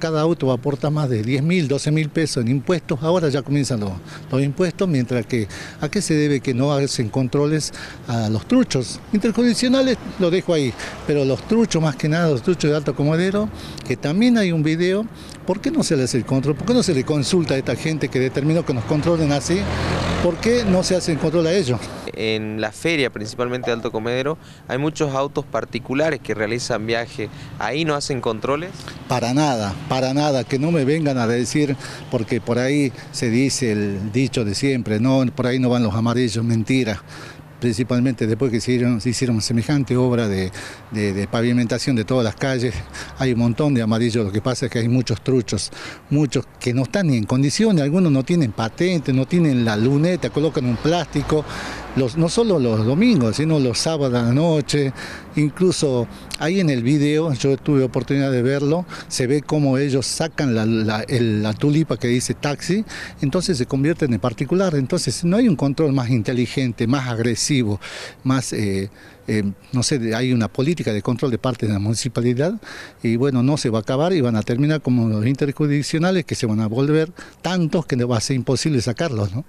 cada auto va a aportar más de 10 mil, 12 mil pesos en impuestos, ahora ya comienzan los, los impuestos, mientras que a qué se debe que no hacen controles a los truchos. Interjudicionales lo dejo ahí, pero los truchos más que nada, los truchos de alto comodero, que también hay un video, ¿por qué no se le hace el control? ¿Por qué no se le consulta a esta gente que determinó que nos controlen así? ¿Por qué no se hace el control a ellos? En la feria, principalmente de Alto Comedero, hay muchos autos particulares que realizan viaje. ¿Ahí no hacen controles? Para nada, para nada, que no me vengan a decir, porque por ahí se dice el dicho de siempre, no, por ahí no van los amarillos, mentira principalmente después que hicieron, se hicieron semejante obra de, pavimentación de todas las calles, hay un montón de amarillos, lo que pasa es que hay muchos truchos, muchos que no están ni en condiciones, algunos no tienen patente, no tienen la luneta, colocan un plástico, los, no solo los domingos, sino los sábados a la noche, incluso ahí en el video, yo tuve oportunidad de verlo, se ve cómo ellos sacan la, la, tulipa que dice taxi, entonces se convierten en particular, entonces no hay un control más inteligente, más agresivo, más... Eh, eh, no sé, hay una política de control de parte de la municipalidad y bueno, no se va a acabar y van a terminar como los interjudicionales que se van a volver tantos que va a ser imposible sacarlos. ¿no?